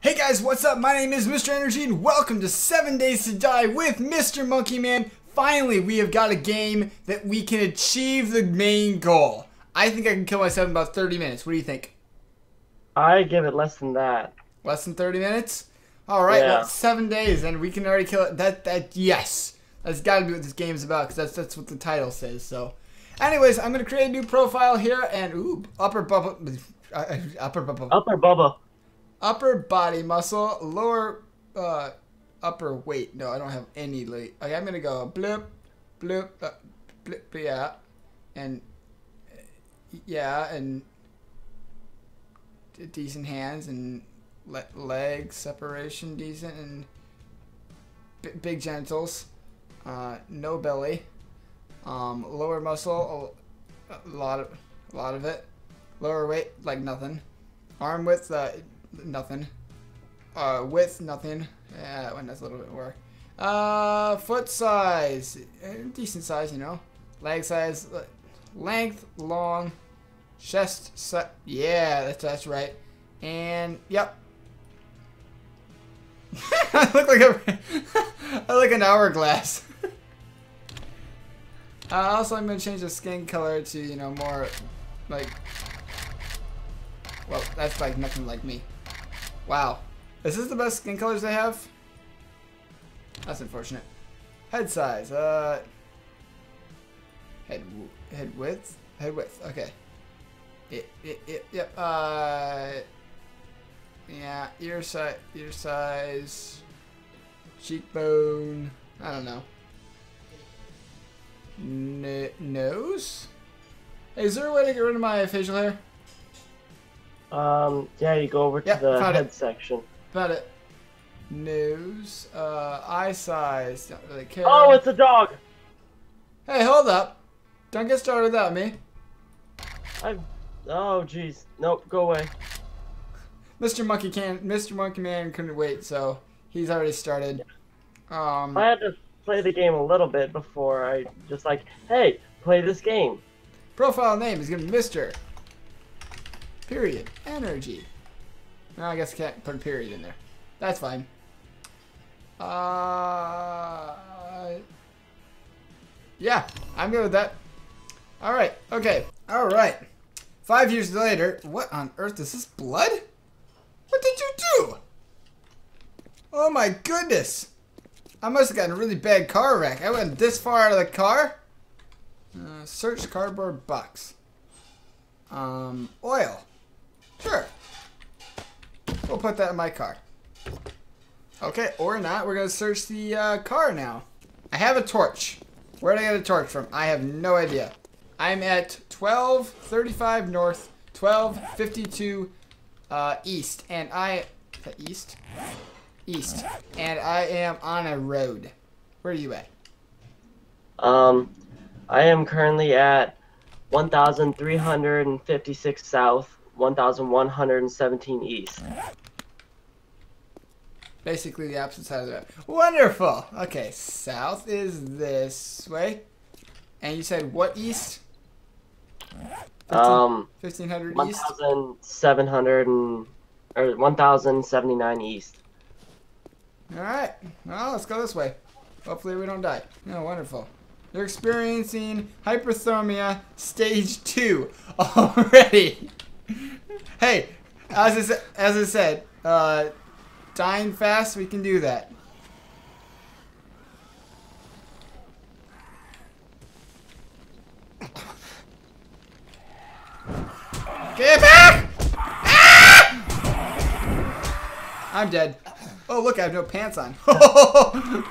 Hey guys, what's up? My name is Mr. Energy and welcome to 7 Days to Die with Mr. Monkey Man. Finally, we have got a game that we can achieve the main goal. I think I can kill myself in about 30 minutes. What do you think? I give it less than that. Less than 30 minutes? Alright, Yeah. well, 7 days and we can already kill it. That, that, yes. That's gotta be what this game's about because that's, that's what the title says, so. Anyways, I'm gonna create a new profile here and, ooh, upper bubble, uh, upper bubble. Upper Bubba. Upper body muscle, lower, uh, upper weight. No, I don't have any weight. Okay, I'm gonna go bloop, bloop, uh, bloop, yeah, and yeah, and decent hands and le- leg separation decent and big genitals, uh, no belly, um, lower muscle, a, a lot of, a lot of it, lower weight like nothing. Arm width, uh, nothing. Uh, width, nothing. Yeah, one that's a little bit more. Uh, foot size, eh, decent size, you know. Leg size, uh, length, long, chest, yeah, that's that's right. And yep. I look like a, I look like an hourglass. uh, also, I'm gonna change the skin color to you know more like well, that's like nothing like me. Wow. Is this the best skin colors they have? That's unfortunate. Head size. Uh. Head head width. Head width. Okay. It, it, it, yep. Uh. Yeah. Ear size. Ear size. Cheekbone. I don't know. N- nose. Is there a way to get rid of my facial hair? Um, yeah, you go over to Yeah, the found head it. section. About it. News. uh, eye size, don't really care. Oh, it's a dog! Hey, hold up. Don't get started without me. I'm. Oh, jeez. Nope, go away. Mr. Monkey can Mr. Monkey Man couldn't wait, so he's already started. Um, I had to play the game a little bit before I just like, hey, play this game. profile name is gonna be Mr. Period. Energy. No, I guess I can't put a period in there. That's fine. Uh, yeah, I'm good with that. All right. Okay. All right. Five years later, what on earth is this blood? What did you do? Oh my goodness! I must have gotten a really bad car wreck. I went this far out of the car. Uh, search cardboard box. Um, oil. Sure. We'll put that in my car. Okay, or not. We're gonna search the uh, car now. I have a torch. Where did I get a torch from? I have no idea. I'm at 1235 north, 1252 uh, east, and I east, east, and I am on a road. Where are you at? Um, I am currently at 1,356 south, 1,117 east. Basically the opposite side of the map. Wonderful. Okay, south is this way, and you said what east? 15 Um, 1500 east. 1,700 and or 1,079 east. All right. Well, let's go this way. Hopefully we don't die. Oh, wonderful. You're experiencing hyperthermia stage two already. hey, as I, as I said, uh, dying fast, we can do that. Get back! Ah! I'm dead. Oh, look, I have no pants on.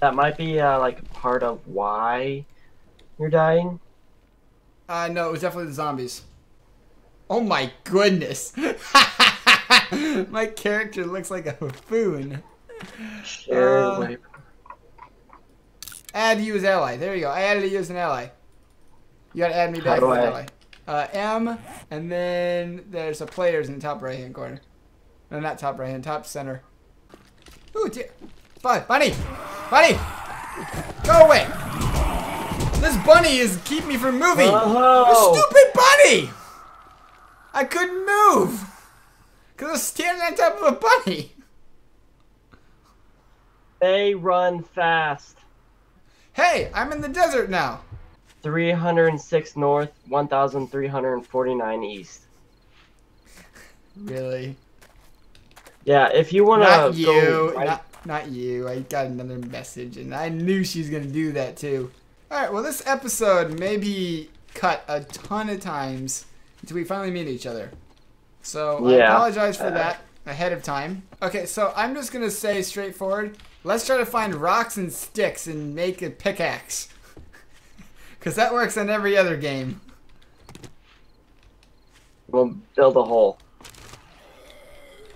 That might be uh, like part of why you're dying. Uh, no, it was definitely the zombies. Oh my goodness. my character looks like a buffoon. Share Uh. Add you as ally. There you go. I added you as an ally. You gotta add me back as an ally. Uh, M, and then there's a players in the top right hand corner. No, not top right hand, top center. Ooh, dear. Bunny! Bunny! Go away! This bunny is keep me from moving! Oh! Stupid bunny! I couldn't move! Because it's standing on top of a bunny. They run fast. Hey, I'm in the desert now. 306 north, 1,349 east. Really? Yeah, if you want Not to you. go right, Not, not you. I got another message, and I knew she was going to do that too. Alright, well, this episode may be cut a ton of times until we finally meet each other. So I apologize for Uh, that ahead of time. Okay, so I'm just going to say straightforward let's try to find rocks and sticks and make a pickaxe. Because that works on every other game. we'll build a hole.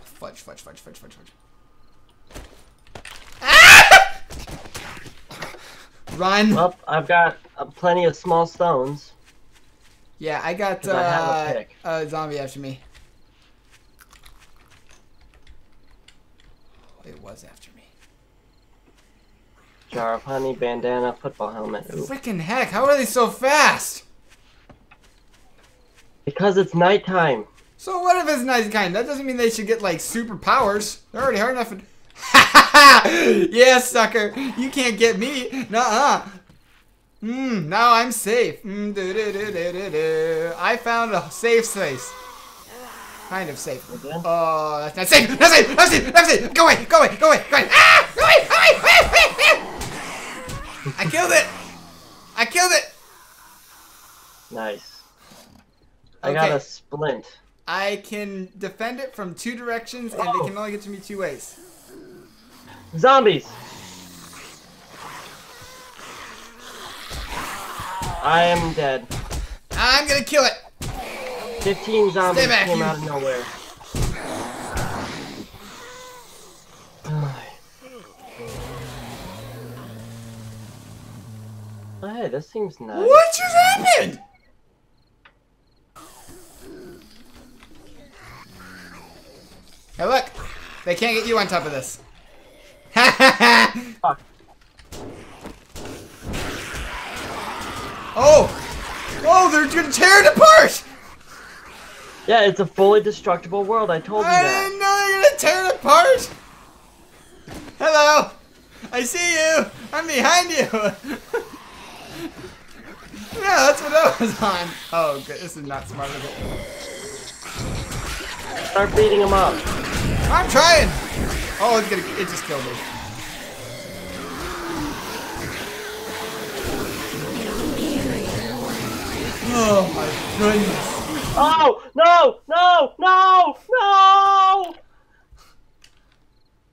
Fudge, fudge, fudge, fudge, fudge, fudge. Ah! Run. Well, I've got uh, plenty of small stones. Yeah, I got I have a uh, pick. a zombie after me. It was after me. Jar of honey, bandana, football helmet. Ooh. Freaking heck! How are they so fast? Because it's nighttime. So what if it's nice kind? That doesn't mean they should get like superpowers. They're already hard enough. Yeah, sucker! You can't get me. Nuh-uh. Hmm. Now I'm safe. Mm, do, do, do, do, do, do. I found a safe space. Kind of safe. Oh, that's not safe. Not safe. Not safe. Not safe. Go away. Go away. Go away. Go away. Ah! Go away. Go away. Go away. Go away. I killed it. I killed it. Nice. I got a splint. I can defend it from two directions, and they can only get to me two ways. Zombies! I am dead. I'm gonna kill it. 15 zombies back, came you- out of nowhere. Oh, hey, this seems nice. What just happened? Hey, look. They can't get you on top of this. Oh! Oh, they're gonna tear it apart! Yeah, it's a fully destructible world. I told you I that. didn't know they were gonna tear it apart! Hello! I see you! I'm behind you! yeah, that's what I was on. Oh, good. This is not smart at all. Start beating him up. I'm trying! Oh, it's gonna, it just killed me. Oh my goodness. Oh no! No! No! No!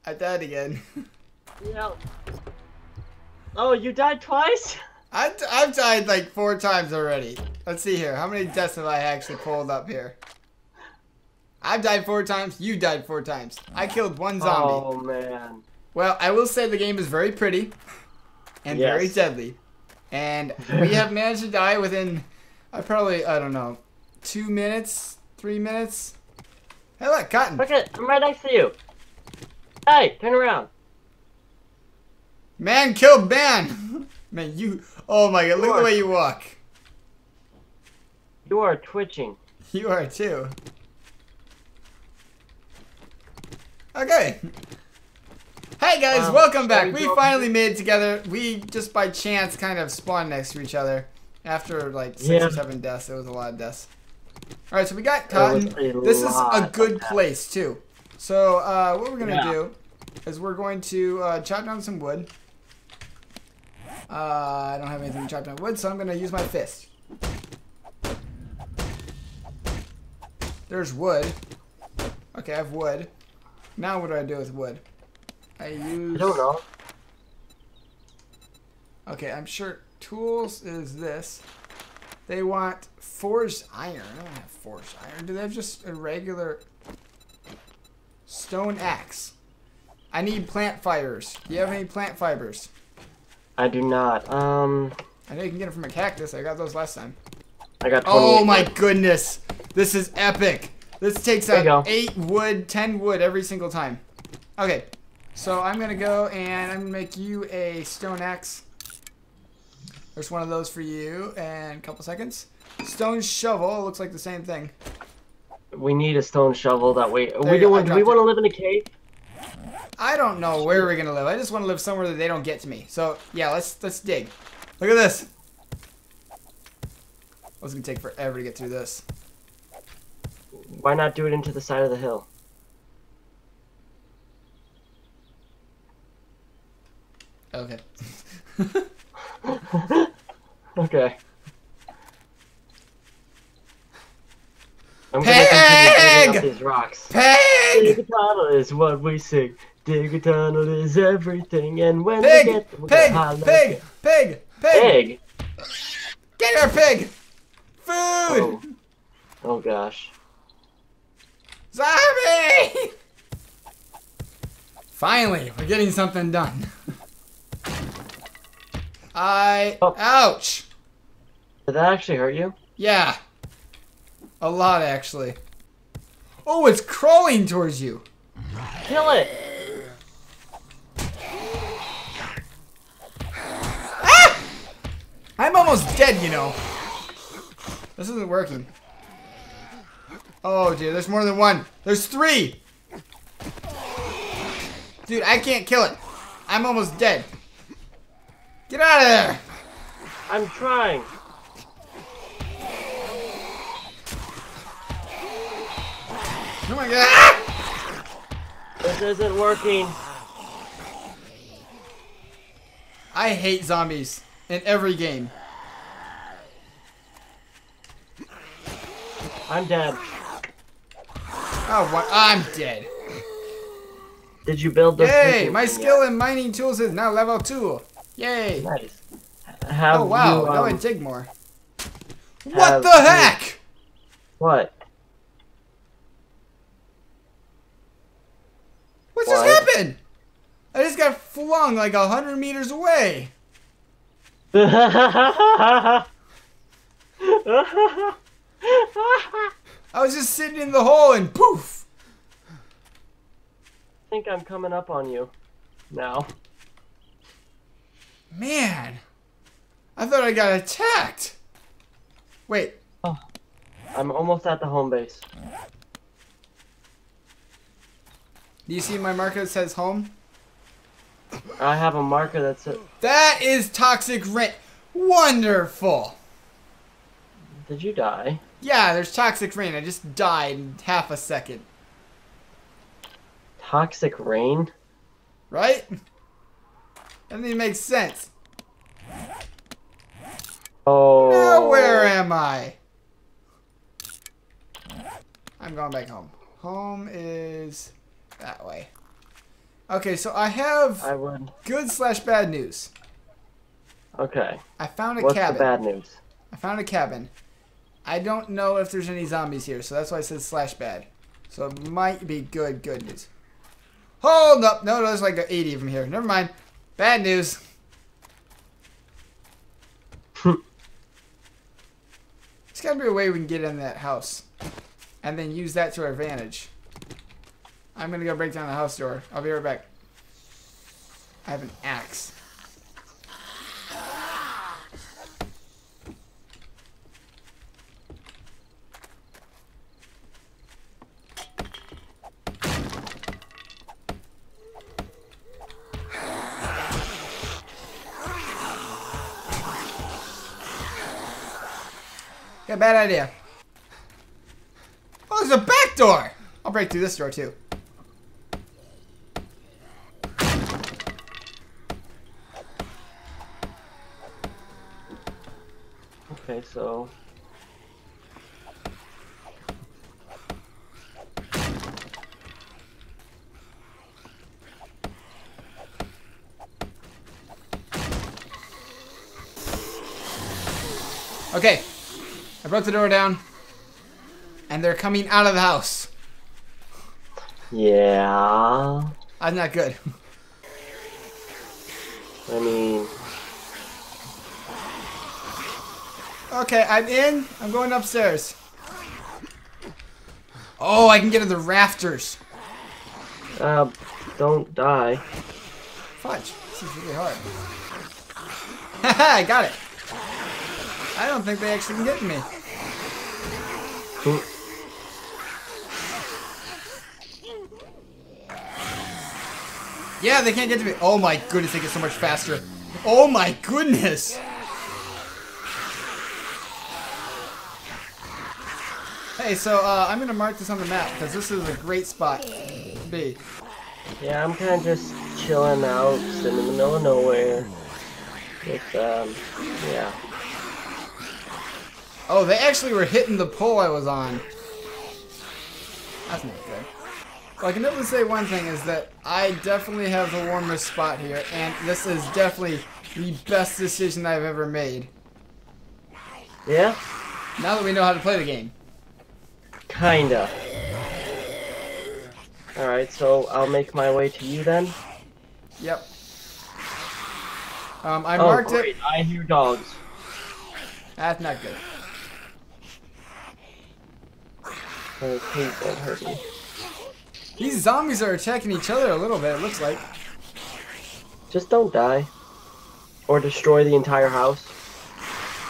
I died again. Yeah. Oh, you died twice? I, I've died like four times already. Let's see here. How many deaths have I actually pulled up here? I've died four times. You died four times. I killed one oh, zombie. Oh man. Well, I will say the game is very pretty and very deadly. And we have managed to die within, I probably, I don't know, two minutes, three minutes. Hey, look, Cotton. Look at, I'm right next to you. Hey, turn around. Man killed man. Man, you, oh my god, look at the way you walk. You are twitching. You are too. Okay. Hey guys, Wow. welcome back. Sorry, We finally made it together. We just by chance kind of spawned next to each other after like six Yeah. or seven deaths. It was a lot of deaths. All right, so we got cotton. This is a good place too. So uh, what we're gonna Yeah. do is we're going to uh, chop down some wood. Uh, I don't have anything to chop down wood, so I'm gonna use my fist. There's wood. Okay, I have wood. Now what do I do with wood? I use. I don't know. Okay, I'm sure tools is this. They want forged iron. I don't have forged iron. Do they have just a regular stone axe? I need plant fibers. Do you have any plant fibers? I do not. Um, I know you can get them from a cactus. I got those last time. I got Oh my goodness. This is epic. This takes There out 8 wood, 10 wood every single time. Okay. So I'm going to go and I'm to make you a stone axe. There's one of those for you and a couple seconds. Stone shovel looks like the same thing. We need a stone shovel that way. There We you go, I don't. Do we want to live in a cave? I don't know where we're gonna live. I just want to live somewhere that they don't get to me. So yeah, let's let's dig. Look at this. Oh, it's gonna take forever to get through this. Why not do it into the side of the hill? Okay. okay. I'm gonna Pig! up these rocks. Pig! Dig a tunnel is what we sing. Dig a tunnel is everything, and when Pig! we get we're Pig! gonna Pig! at- Pig! Pig! Pig! Get here, pig! Food! Oh. oh gosh. Zombie! Finally, we're getting something done. I. Oh. Ouch! Did that actually hurt you? Yeah. A lot, actually. Oh, it's crawling towards you. Kill it! Ah! I'm almost dead, you know. This isn't working. Oh, dear, there's more than one. There's three! Dude, I can't kill it. I'm almost dead. Get out of there! I'm trying. Oh my god! This isn't working. I hate zombies in every game. I'm dead. Oh, what? I'm dead. Did you build this? Hey, My skill in mining tools is now level 2. Yay! yet? Nice. Have Oh, wow. You, now I um, dig more. What have the you- heck? What? What just What? happened? I just got flung like a hundred meters away. I I was just sitting in the hole and poof. I think I'm coming up on you now. Man, I thought I got attacked. Wait, oh. I'm almost at the home base. do you see my marker that says home? I have a marker that says. That is toxic rain. Wonderful. Did you die? Yeah, there's toxic rain. I just died in half a second. Toxic rain? Right? Doesn't even make sense. Oh. Now where am I? I'm going back home. Home is that way. Okay, so I have I would. good slash bad news. Okay. I found a What's cabin. the bad news? I found a cabin. I don't know if there's any zombies here, so that's why I said slash bad. So it might be good, good news. Hold up! No, there's like 80 of them here. Never mind. Bad news. There's gotta be a way we can get in that house. And then use that to our advantage. I'm gonna go break down the house door. I'll be right back. I have an axe. A bad idea. Oh, there's a back door! I'll break through this door too. Okay, so. Okay. Broke the door down. And they're coming out of the house. Yeah. I'm not good. I mean. Okay, I'm in. I'm going upstairs. Oh, I can get to the rafters. Uh, don't die. Fudge. This is really hard. Haha, I got it. I don't think they actually can get to yeah, they can't get to me. Oh my goodness, they get so much faster. Oh my goodness! Hey, so uh, I'm gonna mark this on the map because this is a great spot to be. Yeah, I'm kind of just chilling out, in the middle of nowhere. It's um, yeah. Oh, they actually were hitting the pole I was on. That's not good. Well, I can definitely say one thing is that I definitely have the warmest spot here, and this is definitely the best decision I've ever made. Yeah? Now that we know how to play the game. Kinda. Alright, so I'll make my way to you then. Yep. Um, I oh, marked great. it. I hear dogs. That's not good. Don't hurt me. These zombies are attacking each other a little bit, it looks like. Just don't die. Or destroy the entire house.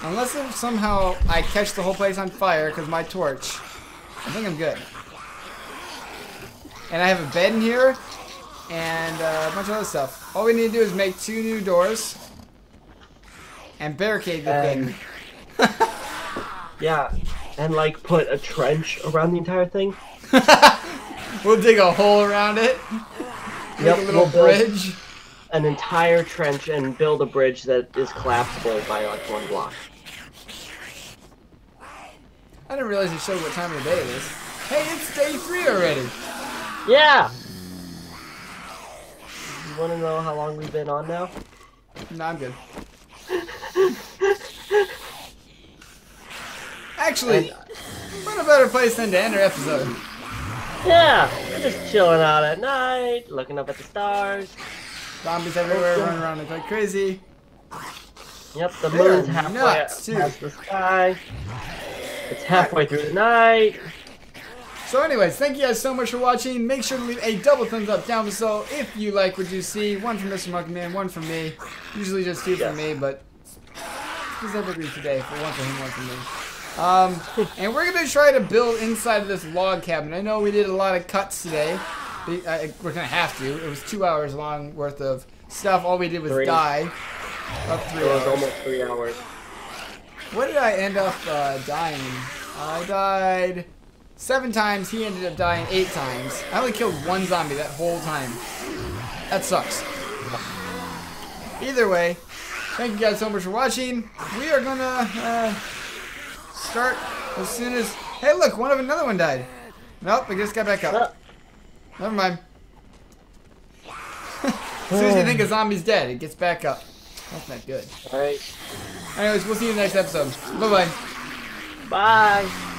Unless if somehow I catch the whole place on fire because my torch. I think I'm good. And I have a bed in here and uh, a bunch of other stuff. All we need to do is make two new doors and barricade the And- thing. Yeah, and like put a trench around the entire thing. We'll dig a hole around it. Yep, a little we'll bridge. An entire trench and build a bridge that is collapsible by like one block. I didn't realize it showed what time of the day it is. Hey, it's day three already. Yeah! You wanna know how long we've been on now? No, I'm good. Actually, what a better place than to end our episode. Yeah! We're just chilling out at night, looking up at the stars. Zombies everywhere, running around like crazy. Yep, the moon's halfway nuts, past the sky. It's halfway through the night. So anyways, thank you guys so much for watching. Make sure to leave a double thumbs up down below if you like what you see. One from Mr. Monkey Man, one from me. Usually just two Yes. from me, but specifically today for one for him, one for me. Um, and we're gonna try to build inside of this log cabin. I know we did a lot of cuts today. We're gonna have to. It was two hours long worth of stuff. All we did was Three. die. Up three It was hours. almost three hours. What did I end up uh, dying? I died seven times. He ended up dying eight times. I only killed one zombie that whole time. That sucks. Either way, thank you guys so much for watching. We are gonna uh, start as soon as. Hey, look, one of another one died. Nope, it just got back up. Ah, Never mind. as soon as you think a zombie's dead, it gets back up. That's not good. Alright. Anyways, we'll see you in the next episode. Bye bye. Bye.